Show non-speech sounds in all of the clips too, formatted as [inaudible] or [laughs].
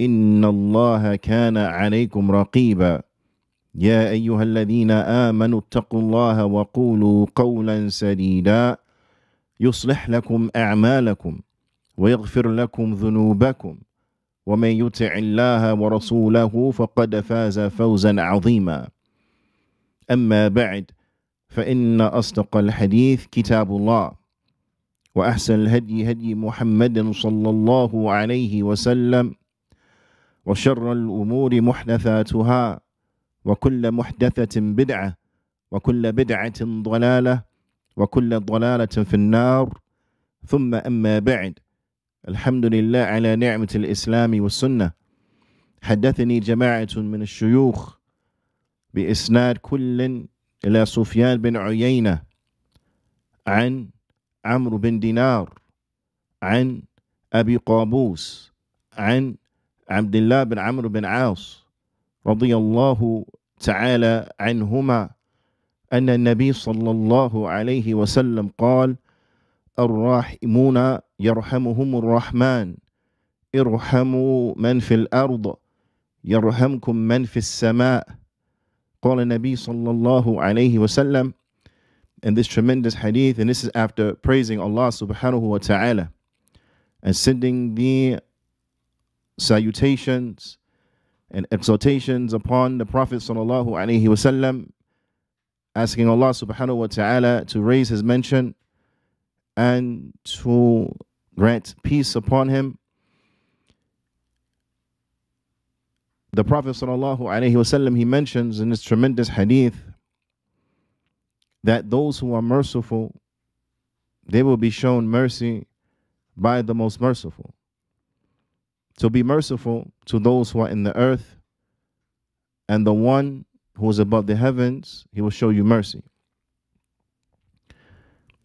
إن الله كان عليكم رقيبا. يا أيها الذين آمنوا اتقوا الله وقولوا قولا سديدا. يصلح لكم أعمالكم ويغفر لكم ذنوبكم. ومن يطع الله ورسوله فقد فاز فوزا عظيما. أما بعد فإن أصدق الحديث كتاب الله. وأحسن الهدي هدي محمد صلى الله عليه وسلم. وشر الأمور محدثاتها وكل محدثة بدعة وكل بدعة ضلالة وكل ضلالة في النار. ثم أما بعد الحمد لله على نعمة الإسلام والسنة. حدثني جماعة من الشيوخ بإسناد كل إلى سفيان بن عيينة عن عمرو بن دينار عن أبي قابوس عن عبد الله بن عمرو بن عاص رضي الله تعالى عنهما أن النبي صلى الله عليه وسلم قال الراحمون يرحمهم الرحمن ارحموا من في الأرض يرحمكم من في السماء. قال النبي صلى الله عليه وسلم in this tremendous hadith and this is after praising Allah subhanahu wa ta'ala and sending the salutations and exhortations upon the Prophet sallallahu alaihi wasallam, asking Allah subhanahu wa ta'ala to raise his mention and to grant peace upon him. The Prophet sallallahu alaihi wasallam he mentions in this tremendous hadith that those who are merciful they will be shown mercy by the most merciful. So be merciful to those who are in the earth, and the one who is above the heavens, he will show you mercy.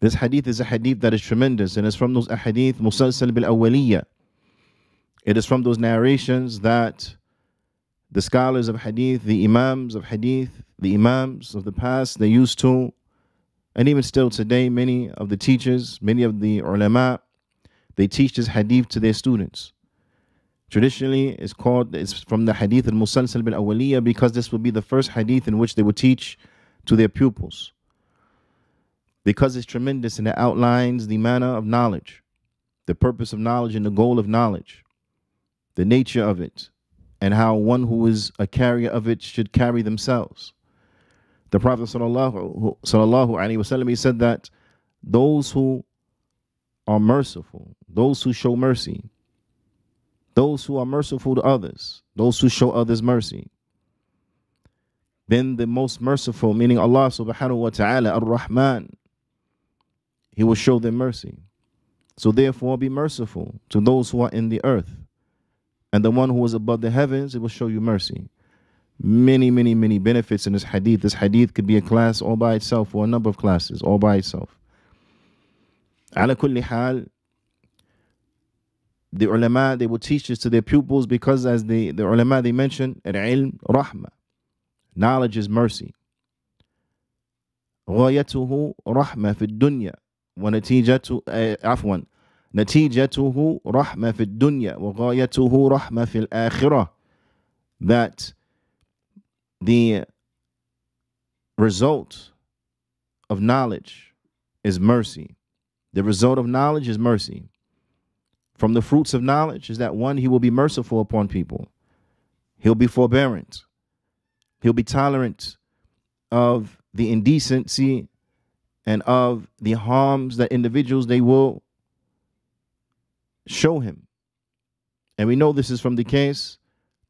This hadith is a hadith that is tremendous, and it's from those hadith musalsal bil awwaliyya. It is from those narrations that the scholars of hadith, the imams of hadith, the imams of the past, they used to, and even still today, many of the teachers, many of the ulama, they teach this hadith to their students. Traditionally, it's called, it's from the hadith al musalsal bil awwaliyya because this will be the first hadith in which they would teach to their pupils. Because it's tremendous and it outlines the manner of knowledge, the purpose of knowledge and the goal of knowledge, the nature of it, and how one who is a carrier of it should carry themselves. The Prophet sallallahu alaihi wasallam he said that those who are merciful, those who show mercy, those who are merciful to others, those who show others mercy. Then the most merciful, meaning Allah subhanahu wa ta'ala, Ar Rahman, He will show them mercy. So therefore, be merciful to those who are in the earth. And the one who is above the heavens, it will show you mercy. Many, many, many benefits in this hadith. This hadith could be a class all by itself or a number of classes all by itself. Ala kulli hal, the ulama they will teach this to their pupils because as the, the ulama they mention al-ilm rahma knowledge is mercy غايته رحمة في الدنيا ونتيجته عفوا نتيجته رحمة في الدنيا وغايته رحمة في الآخرة that the result of knowledge is mercy the result of knowledge is mercy from the fruits of knowledge is that one, he will be merciful upon people. He'll be forbearant. He'll be tolerant of the indecency and of the harms that individuals they will show him. And we know this is from the case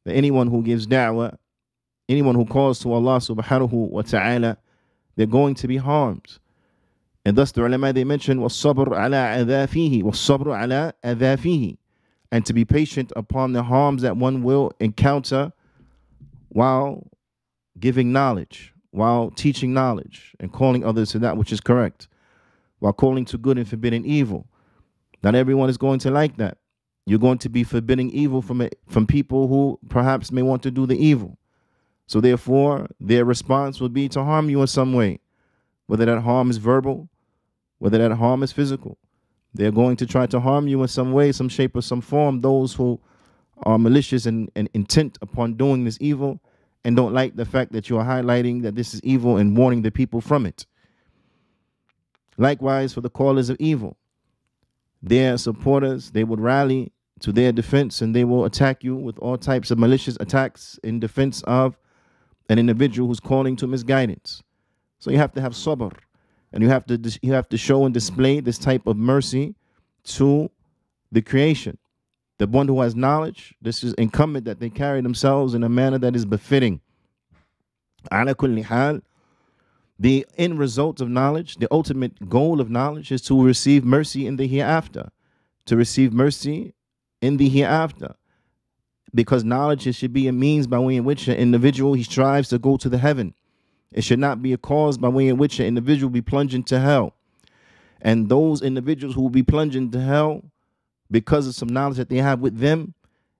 that anyone who gives da'wah, anyone who calls to Allah subhanahu wa ta'ala, they're going to be harmed. And thus the ulama they mention was-sabr ala adhafihi, was-sabr ala adhafihi, and to be patient upon the harms that one will encounter while giving knowledge, while teaching knowledge and calling others to that which is correct, while calling to good and forbidding evil. Not everyone is going to like that. You're going to be forbidding evil from it, from people who perhaps may want to do the evil. So therefore, their response will be to harm you in some way, whether that harm is verbal, whether that harm is physical. They're going to try to harm you in some way, some shape, or some form. Those who are malicious and, and intent upon doing this evil and don't like the fact that you are highlighting that this is evil and warning the people from it. Likewise, for the callers of evil, their supporters, they would rally to their defense and they will attack you with all types of malicious attacks in defense of an individual who's calling to misguidance. So you have to have sabr and you have to you have to show and display this type of mercy to the creation. The one who has knowledge, this is incumbent that they carry themselves in a manner that is befitting. the end result of knowledge, the ultimate goal of knowledge is to receive mercy in the hereafter, to receive mercy in the hereafter. Because knowledge should be a means by way in which an individual he strives to go to the heaven. It should not be a cause by way in which an individual be plunging to hell. And those individuals who will be plunging to hell because of some knowledge that they have with them,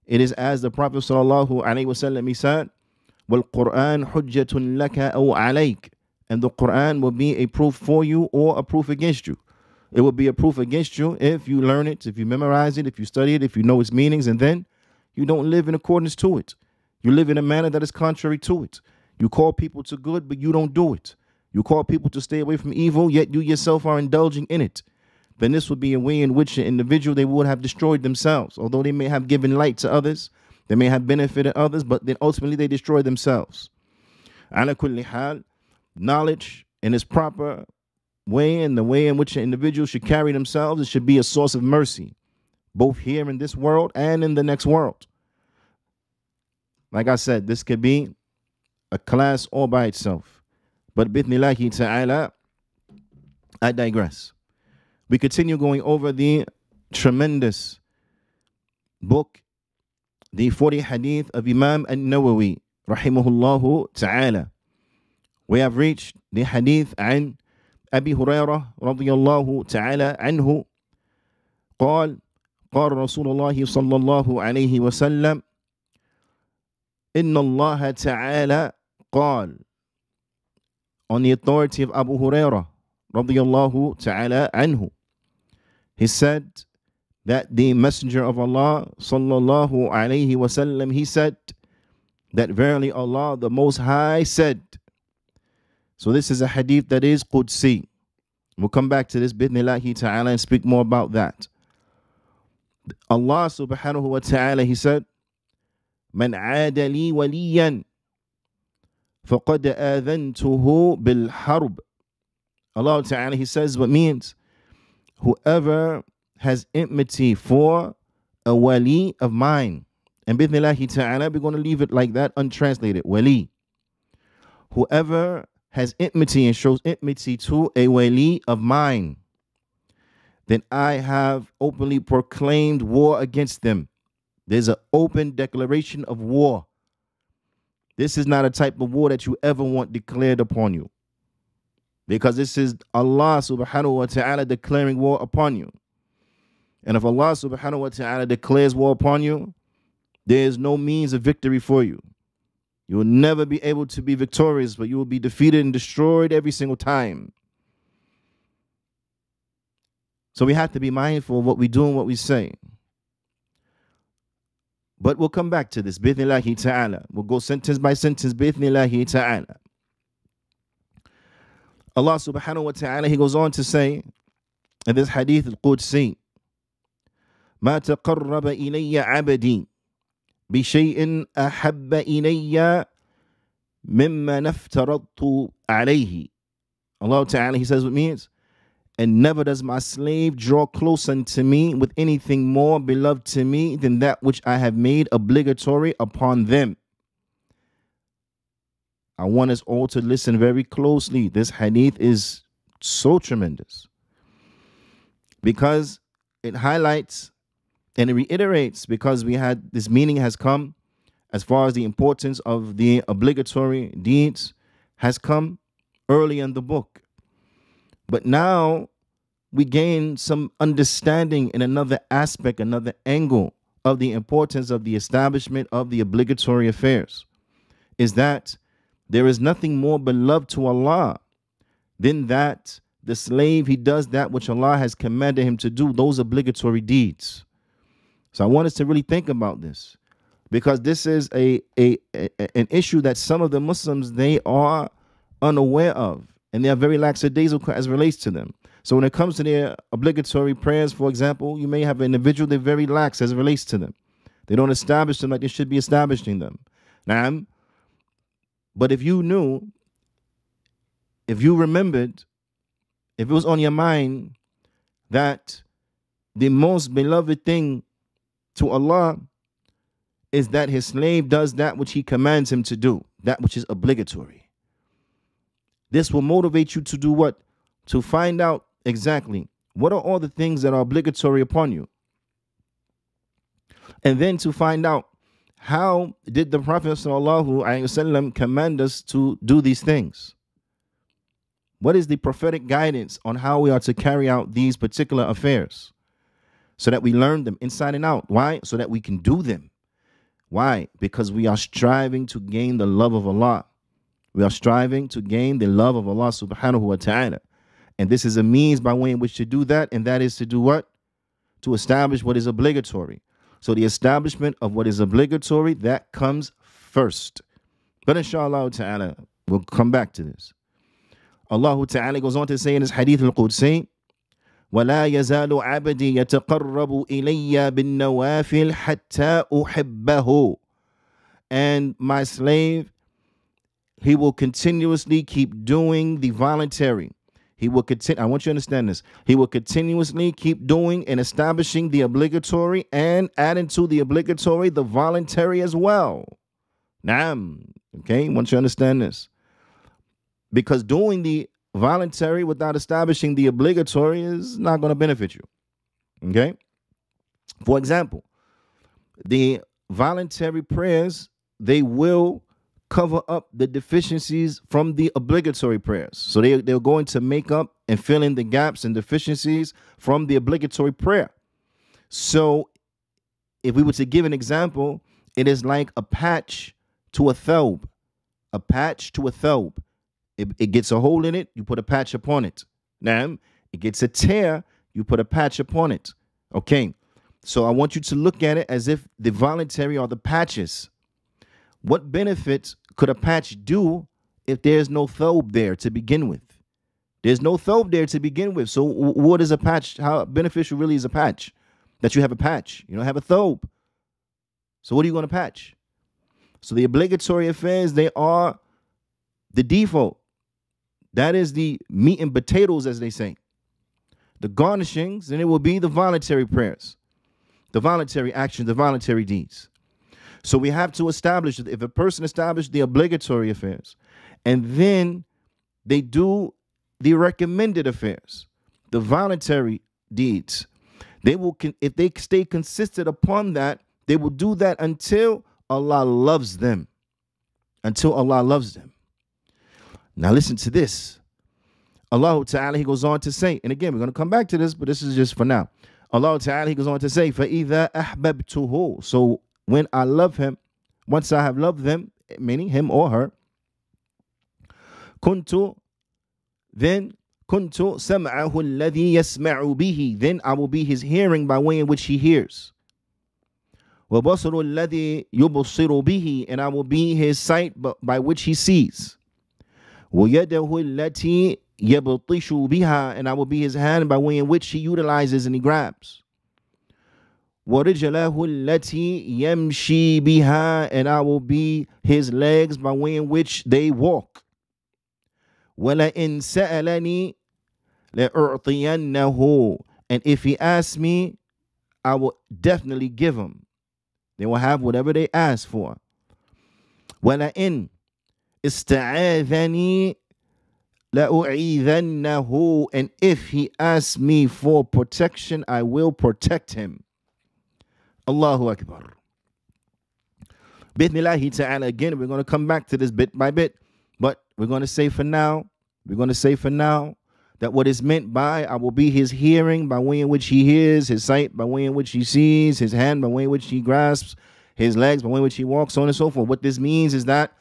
it is as the Prophet sallallahu alaihi wasallam he said, "Quran hujjatun laka aw alayk," and the Quran will be a proof for you or a proof against you. It will be a proof against you if you learn it, if you memorize it, if you study it, if you know its meanings, and then you don't live in accordance to it. You live in a manner that is contrary to it. You call people to good, but you don't do it. You call people to stay away from evil, yet you yourself are indulging in it. Then this would be a way in which an individual they would have destroyed themselves. Although they may have given light to others, they may have benefited others, but then ultimately they destroy themselves. Ala kulli knowledge in its proper way and the way in which an individual should carry themselves, it should be a source of mercy, both here in this world and in the next world. Like I said, this could be a class all by itself. But bithnillahi ta'ala, I digress. We continue going over the tremendous book, the 40 hadith of Imam al-Nawawi, rahimahullahu ta'ala. We have reached the hadith and أبي هريرة رضي الله تعالى عنه قال قال رسول الله صلى الله عليه وسلم إن الله تعالى قال on the authority of Abu Hurairah رضي الله تعالى عنه he said that the messenger of Allah sallallahu alaihi wasallam he said that verily Allah the most high said so this is a hadith that is Qudsi. We'll come back to this bidnillahi ta'ala and speak more about that. Allah subhanahu wa ta'ala, he said, من عاد لي وليا فقد آذنته بالحرب. Allah ta'ala, he says what means whoever has enmity for a wali of mine. And bidnillahi ta'ala, we're going to leave it like that, untranslated. Wali. Whoever has enmity and shows enmity to a wali of mine, then I have openly proclaimed war against them. There's an open declaration of war. this is not a type of war that you ever want declared upon you. Because this is Allah subhanahu wa ta'ala declaring war upon you. And if Allah subhanahu wa ta'ala declares war upon you, there is no means of victory for you. You will never be able to be victorious, but you will be defeated and destroyed every single time. So we have to be mindful of what we do and what we say. But we'll come back to this. Bithnillahi ta'ala. We'll go sentence by sentence. Bithnillahi ta'ala. Allah subhanahu wa ta'ala, he goes on to say in this hadith al-Qudsi, ما تقرب إلي عبدي بشيء أحب إلي مما نفترضت عليه. Allah Ta'ala, He says what it means. and never does my slave draw close unto me with anything more beloved to me than that which I have made obligatory upon them. I want us all to listen very closely. This hadith is so tremendous because it highlights and it reiterates because we had this meaning has come as far as the importance of the obligatory deeds has come early in the book. But now we gain some understanding in another aspect, another angle of the importance of the establishment of the obligatory affairs. Is that there is nothing more beloved to Allah than that the slave he does that which Allah has commanded him to do, those obligatory deeds. So I want us to really think about this because this is a, a, a an issue that some of the Muslims they are unaware of and they are very lackadaisical as relates to them. So when it comes to their obligatory prayers, for example, you may have an individual they're very lax as it relates to them. They don't establish them like they should be establishing them. Now, but if you knew, if you remembered, if it was on your mind that the most beloved thing to Allah is that his slave does that which he commands him to do, that which is obligatory. This will motivate you to do what? To find out exactly what are all the things that are obligatory upon you. And then to find out how did the Prophet ﷺ command us to do these things? What is the prophetic guidance on how we are to carry out these particular affairs? So that we learn them inside and out. Why? So that we can do them. Why? Because we are striving to gain the love of Allah. We are striving to gain the love of Allah subhanahu wa ta'ala. And this is a means by way in which to do that, and that is to do what? To establish what is obligatory. So the establishment of what is obligatory, that comes first. But inshallah ta'ala, we'll come back to this. Allah ta'ala goes on to say in his hadith al-Qudsi, ولا يزال عبدي يتقرب إلي بالنوافل حتى أحبه and my slave he will continuously keep doing the voluntary he will continue. I want you to understand this. He will continuously keep doing and establishing the obligatory and adding to the obligatory the voluntary as well. Now, okay, want you understand this. Because doing the voluntary without establishing the obligatory is not going to benefit you. Okay? For example, the voluntary prayers, they will cover up the deficiencies from the obligatory prayers. So they, they're going to make up and fill in the gaps and deficiencies from the obligatory prayer. So if we were to give an example, it is like a patch to a thobe. A patch to a thobe. It, it gets a hole in it, you put a patch upon it. Now, it gets a tear, you put a patch upon it. Okay. So I want you to look at it as if the voluntary are the patches what benefits could a patch do if there's no thobe there to begin with? There's no thobe there to begin with. So what is a patch? How beneficial really is a patch? That you have a patch. You don't have a thobe. So what are you going to patch? So the obligatory affairs, they are the default. That is the meat and potatoes, as they say. The garnishings, and it will be the voluntary prayers, the voluntary actions, the voluntary deeds. So we have to establish if a person established the obligatory affairs and then they do the recommended affairs, the voluntary deeds, they will if they stay consistent upon that, they will do that until Allah loves them. Until Allah loves them. Now listen to this. Allah Ta'ala, he goes on to say, and again, we're going to come back to this, but this is just for now. Allah Ta'ala, he goes on to say, فَإِذَا أَحْبَبْتُهُ So when I love him, once I have loved them, meaning him or her, kuntu, then kuntu sam'ahu alladhi yasma'u bihi, then I will be his hearing by way in which he hears. وَبَصَرُ الَّذِي يُبْصِرُ bihi, and I will be his sight by which he sees. وَيَدَهُ الَّتِي يَبْطِشُ biha, and I will be his hand by way in which he utilizes and he grabs. وَرِجْلَهُ الَّتِي يَمْشِي بِهَا And I will be his legs by way in which they walk. وَلَئِن سَأَلَنِي لَأُعْطِيَنَّهُ And if he asks me, I will definitely give him. They will have whatever they ask for. وَلَئِن استعاذني لأعيذنه and if he asks me for protection I will protect him Allahu Akbar Bismillah ta'ala again we're going to come back to this bit by bit but we're going to say for now we're going to say for now that what is meant by I will be his hearing by way in which he hears, his sight by way in which he sees, his hand by way in which he grasps, his legs by way in which he walks, so on and so forth. What this means is that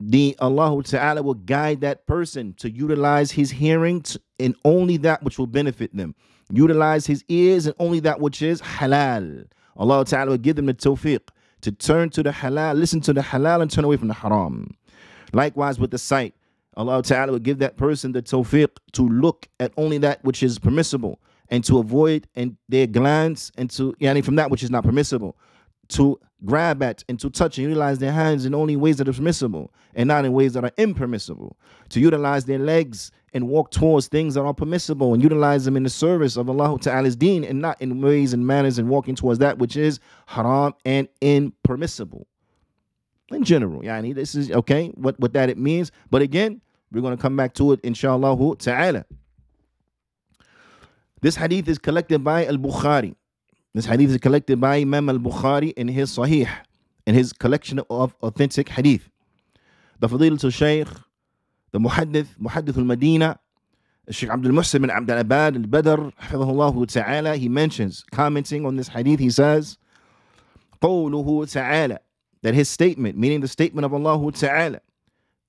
the Allah Ta'ala will guide that person to utilize his hearing in only that which will benefit them. Utilize his ears and only that which is halal. Allah Ta'ala will give them the tawfiq to turn to the halal, listen to the halal and turn away from the haram. Likewise with the sight, Allah Ta'ala will give that person the tawfiq to look at only that which is permissible and to avoid and their glance and to yani from that which is not permissible to grab at and to touch and utilize their hands in only ways that are permissible and not in ways that are impermissible. To utilize their legs and walk towards things that are permissible and utilize them in the service of Allah Ta'ala's deen and not in ways and manners and walking towards that which is haram and impermissible. In general, yani this is okay, what, what that it means. But again, we're going to come back to it, inshallah ta'ala. This hadith is collected by Al Bukhari. This hadith is collected by Imam al Bukhari in his Sahih, in his collection of authentic hadith. The Fadilat al Shaykh, the Muhaddith, Muhaddith al Medina, Sheikh Abdul Muhsin bin Abdul Abad al Badr, Hafidhullah Ta'ala, he mentions, commenting on this hadith, he says, قوله تعالى, that his statement, meaning the statement of Allah Ta'ala,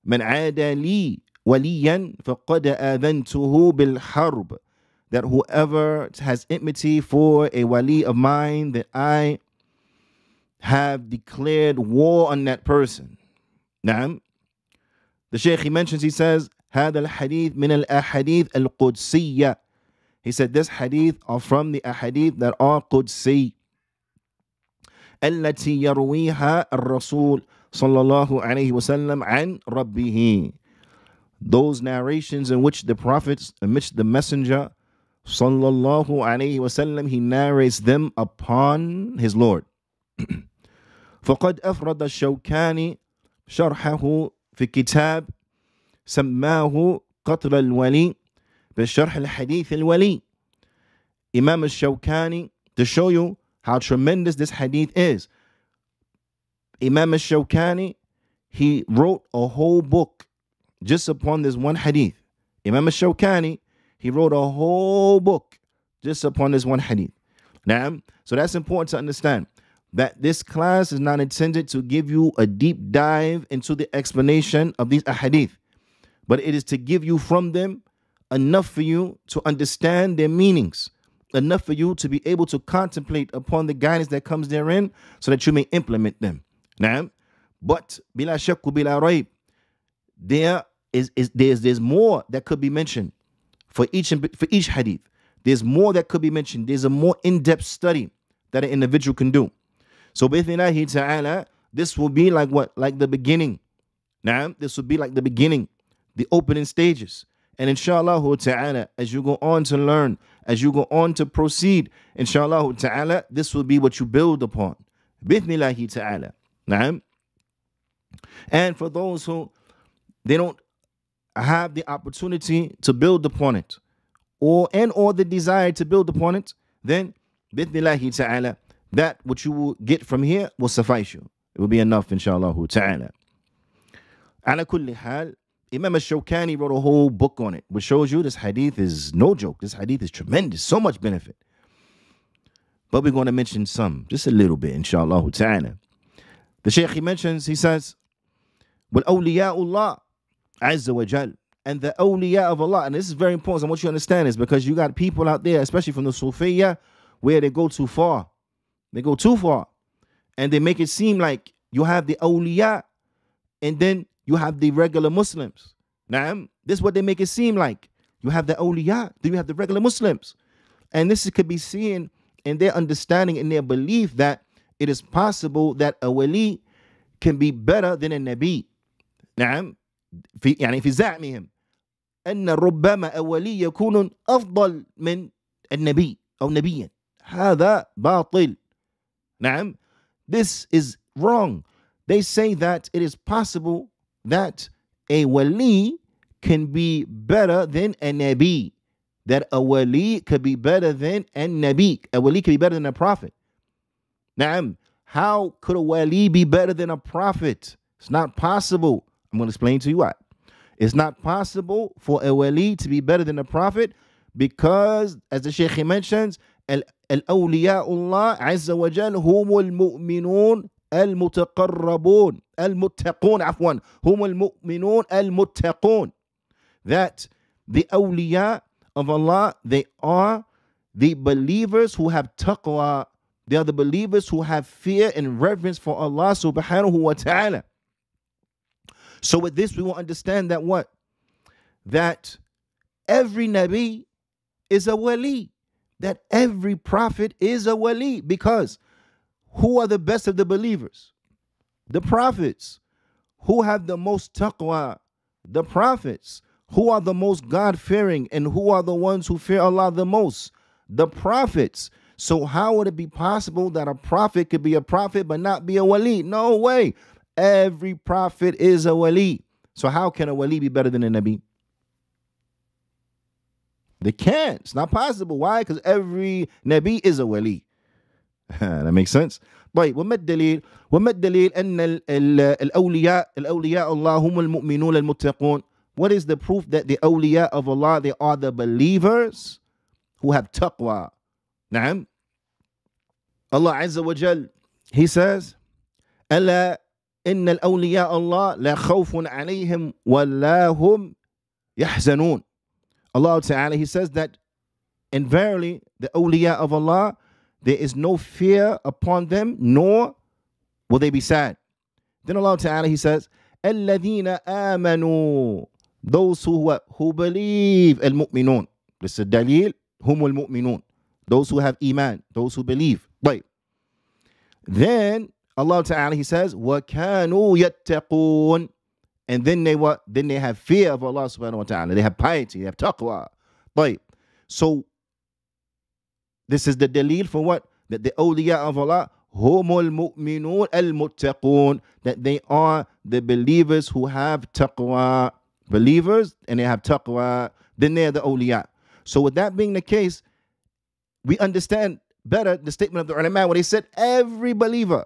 من عاد لي وليا فقد آذنته بالحرب that whoever has enmity for a wali of mine, that I have declared war on that person. Naam. The Shaykh he mentions, he says, هذا الحديث من الأحاديث القدسية. He said this hadith are from the ahadith that are Qudsi. التي يرويها الرسول صلى الله عليه وسلم عن ربه. Those narrations in which the prophets, in which the messenger sallallahu alayhi wasallam he narrates them upon his Lord. فقد أفرد الشوكاني شرحه في كتاب سماه قتل الولي بشرح الحديث الولي Imam al-Shawkani to show you how tremendous this hadith is. Imam al-Shawkani he wrote a whole book just upon this one hadith. Imam al-Shawkani he wrote a whole book just upon this one hadith. Now, so that's important to understand that this class is not intended to give you a deep dive into the explanation of these ahadith, but it is to give you from them enough for you to understand their meanings, enough for you to be able to contemplate upon the guidance that comes therein so that you may implement them. Now, but bila shakku bila raib, there is, is there's there's more that could be mentioned for each for each hadith. There's more that could be mentioned. There's a more in-depth study that an individual can do. So bi'ithnillahi ta'ala, this will be like what? Like the beginning. Now, this will be like the beginning, the opening stages. And inshallah ta'ala, as you go on to learn, as you go on to proceed, inshallah ta'ala, this will be what you build upon. Bi'ithnillahi ta'ala. Now, and for those who they don't have the opportunity to build upon it or and or the desire to build upon it, then bidnillahi ta'ala, that which you will get from here will suffice you. It will be enough, inshallah ta'ala. Ala kulli hal, Imam al-Shawkani wrote a whole book on it, which shows you this hadith is no joke. This hadith is tremendous, so much benefit. But we're going to mention some, just a little bit, inshallah ta'ala. The Shaykh he mentions, he says, Well, awliyaullah, Azza wa Jal and the awliya of Allah. And this is very important. I want you to understand this because you got people out there, especially from the Sufiya, where they go too far. They go too far. And they make it seem like you have the awliya and then you have the regular Muslims. Now, this is what they make it seem like. You have the awliya, then you have the regular Muslims. And this could be seen in their understanding and their belief that it is possible that a wali can be better than a nabi. Now, في يعني في زعمهم أن ربما ولي يكون أفضل من النبي أو نبيا هذا باطل نعم this is wrong they say that it is possible that a wali can be better than a nabi that a wali could be better than a nabi a wali could be better than a prophet نعم how could a wali be better than a prophet it's not possible I'm going to explain to you why it's not possible for a wali to be better than a prophet because, as the Shaykh mentions, الأولياء الله عز وجل هم المؤمنون المتقربون المتقون عفوا هم المؤمنون المتقون that the awliya of Allah they are the believers who have taqwa they are the believers who have fear and reverence for Allah subhanahu wa ta'ala so with this, we will understand that what? That every Nabi is a wali. That every prophet is a wali. Because who are the best of the believers? The prophets. Who have the most taqwa? The prophets. Who are the most God fearing and who are the ones who fear Allah the most? The prophets. So, how would it be possible that a prophet could be a prophet but not be a wali? No way. Every prophet is a wali. So how can a wali be better than a nabi? They can't. It's not possible. Why? Because every nabi is a wali. [laughs] that makes sense. طيب وما الدليل؟ وما الدليل أن الأولياء الأولياء الله هم المؤمنون المتقون What is the proof that the awliya of Allah they are the believers who have taqwa? نعم. Allah Azza wa Jal, He says, ألا إن الأولياء الله لا خوف عليهم ولا هم يحزنون Allah Ta'ala He says that and verily the awliya of Allah there is no fear upon them nor will they be sad then Allah Ta'ala He says الذين آمنوا those who who believe المؤمنون this is a dalil هم المؤمنون those who have iman those who believe طيب then Allah Ta'ala, He says, وَكَانُوا يَتَّقُونَ And then they what? Then they have fear of Allah subhanahu wa ta'ala. They have piety, they have taqwa. Right. So this is the delil for what? That the awliya of Allah, humul mu'minun al-muttaqun, that they are the believers who have taqwa. Believers and they have taqwa, then they're the awliya. So with that being the case, we understand better the statement of the ulama when they said every believer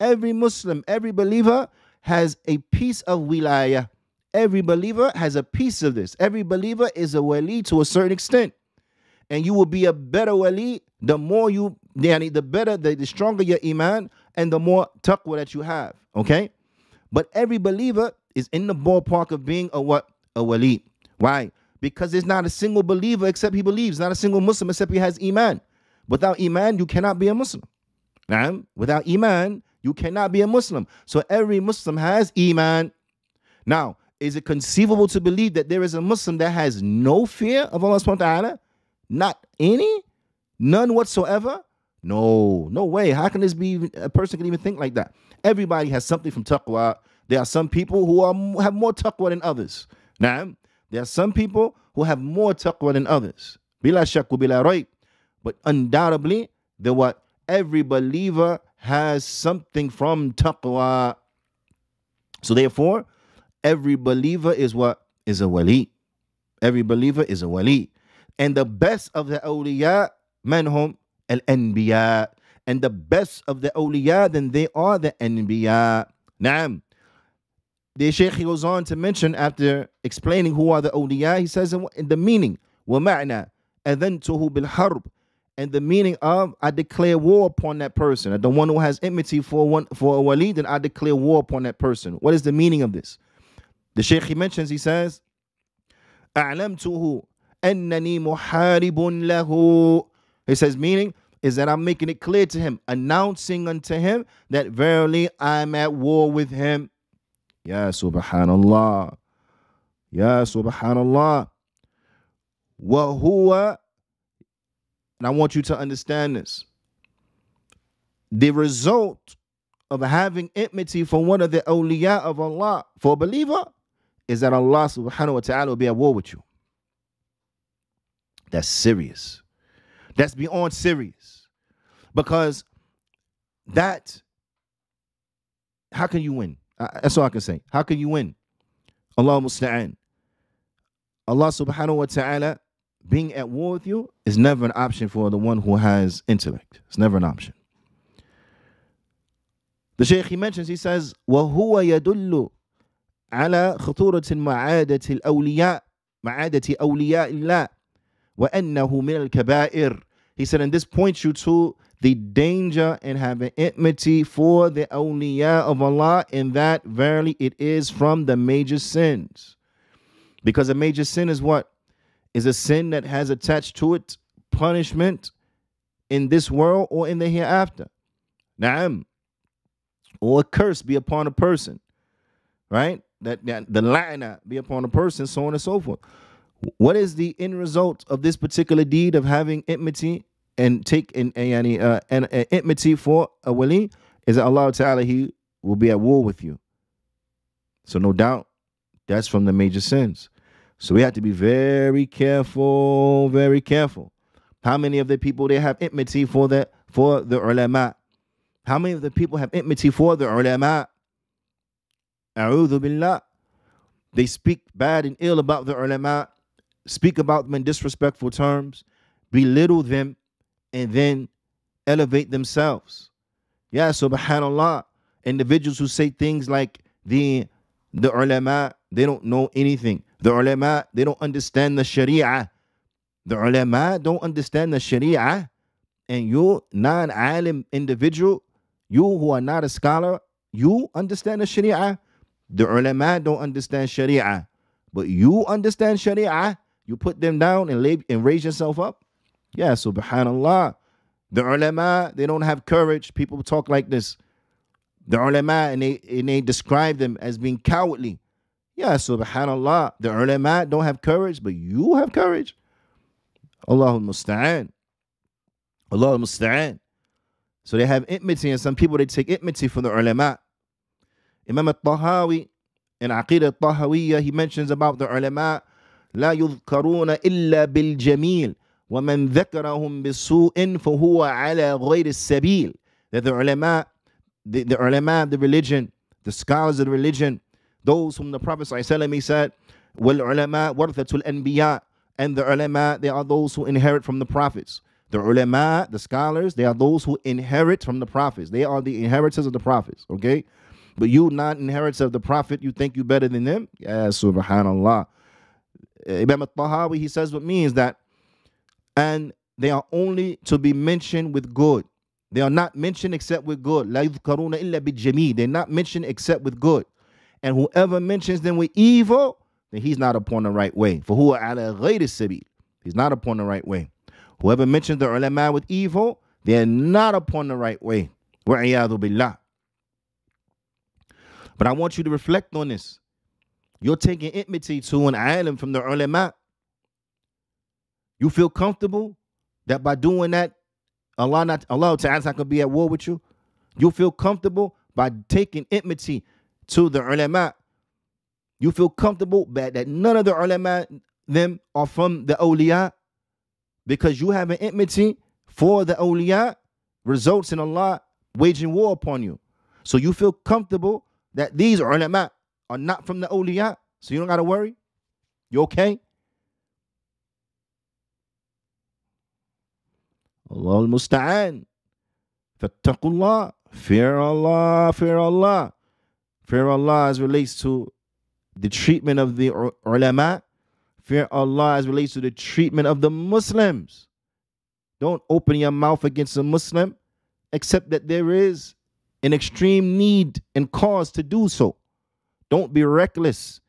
Every Muslim, every believer has a piece of wilayah. Every believer has a piece of this. Every believer is a wali to a certain extent. And you will be a better wali the more you, the better, the, the stronger your iman and the more taqwa that you have. Okay? But every believer is in the ballpark of being a what? A wali. Why? Because there's not a single believer except he believes, not a single Muslim except he has iman. Without iman, you cannot be a Muslim. Without iman, you cannot be a Muslim. So every Muslim has Iman. Now, is it conceivable to believe that there is a Muslim that has no fear of Allah subhanahu wa ta'ala? Not any? None whatsoever? No, no way. How can this be? A person can even think like that. Everybody has something from taqwa. There are some people who are have more taqwa than others. Now, there are some people who have more taqwa than others. Bila shak bila right. But undoubtedly, the what every believer has something from taqwa. So therefore, every believer is what? Is a wali. Every believer is a wali. And the best of the awliya, manhum al-anbiya. And the best of the awliya, then they are the anbiya. Naam. The Shaykh goes on to mention after explaining who are the awliya, he says in the meaning, وَمَعْنَى أَذَنْتُهُ بِالْحَرْبِ and the meaning of I declare war upon that person. The one who has enmity for one for a wali, then I declare war upon that person. What is the meaning of this? The Shaykh he mentions, he says, أعلمته أنني محارب له. He says, meaning is that I'm making it clear to him, announcing unto him that verily I'm at war with him. Ya subhanallah. Ya subhanallah. وهو and I want you to understand this. the result of having enmity for one of the awliya of Allah for a believer is that Allah subhanahu wa ta'ala will be at war with you. That's serious. That's beyond serious. Because that, how can you win? Uh, that's all I can say. How can you win? Allah musta'an. Allah subhanahu wa ta'ala being at war with you is never an option for the one who has intellect. It's never an option. The Shaykh he mentions, he says, وَهُوَ يَدُلُّ على خطورة معادة الأولياء معادة أولياء الله وأنه من الكبائر He said, and this points you to the danger in having enmity for the awliya of Allah, in that verily it is from the major sins. Because a major sin is what? Is a sin that has attached to it punishment in this world or in the hereafter. Na'am. Or a curse be upon a person. Right? That, that the la'na be upon a person, so on and so forth. What is the end result of this particular deed of having enmity and take in any uh, an, an enmity for a wali? Is that Allah Ta'ala He will be at war with you. So no doubt that's from the major sins. So we have to be very careful, very careful. How many of the people they have enmity for the for the ulama? How many of the people have enmity for the ulama? A'udhu billah. They speak bad and ill about the ulama, speak about them in disrespectful terms, belittle them, and then elevate themselves. Yeah, subhanAllah. Individuals who say things like the the ulama, they don't know anything. The ulama, they don't understand the sharia. The ulama don't understand the sharia. And you, non-alim individual, you who are not a scholar, you understand the sharia. The ulama don't understand sharia. But you understand sharia. You put them down and, lay, and raise yourself up. Yeah, subhanallah. The ulama, they don't have courage. People talk like this. The ulama, and they, and they describe them as being cowardly. Yeah, subhanallah. The ulama don't have courage, but you have courage. Allah musta'an. Allah musta'an. So they have enmity, and some people they take enmity from the ulama. Imam al-Tahawi in Aqidah al-Tahawiyya, he mentions about the ulama, لا يذكرون إلا بالجميل ومن ذكرهم بسوء فهو على غير السبيل. That the ulama, the, the ulama of the religion, the scholars of the religion, those whom the Prophet ﷺ he said, وَالْعُلَمَاء وَرْثَةُ الْأَنْبِيَاء And the ulama, they are those who inherit from the prophets. The ulama, the scholars, they are those who inherit from the prophets. They are the inheritors of the prophets, okay? But you not inheritors of the prophet, you think you better than them? Yeah, subhanallah. Imam al-Tahawi, he says what means that, and they are only to be mentioned with good. They are not mentioned except with good. لا يذكرون إلا بالجميل. They're not mentioned except with good. And whoever mentions them with evil, then he's not upon the right way. For who are ala sabil. He's not upon the right way. Whoever mentions the ulama with evil, they're not upon the right way. Billah. But I want you to reflect on this. You're taking enmity to an alim from the ulama. You feel comfortable that by doing that, Allah not Allah Ta'ala not gonna be at war with you. You feel comfortable by taking enmity to the ulama. You feel comfortable that, that none of the ulama them are from the awliya because you have an enmity for the awliya results in Allah waging war upon you. So you feel comfortable that these ulama are not from the awliya, so you don't got to worry. You okay? Allah al-musta'an. Fear Allah, fear Allah. Fear Allah as relates to the treatment of the ulama. Fear Allah as relates to the treatment of the Muslims. Don't open your mouth against a Muslim except that there is an extreme need and cause to do so. Don't be reckless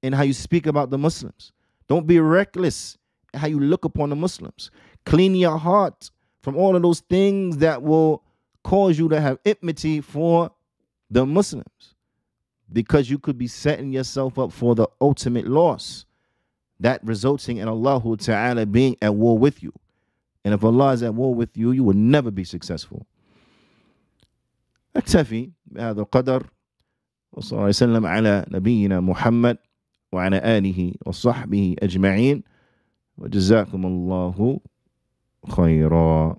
in how you speak about the Muslims. Don't be reckless in how you look upon the Muslims. Clean your heart from all of those things that will cause you to have enmity for the Muslims because you could be setting yourself up for the ultimate loss that resulting in Allah Ta'ala being at war with you. And if Allah is at war with you, you will never be successful. نكتفي بهذا القدر وصلى الله وسلم على نبينا محمد وعلى آله وصحبه أجمعين وجزاكم الله خيرا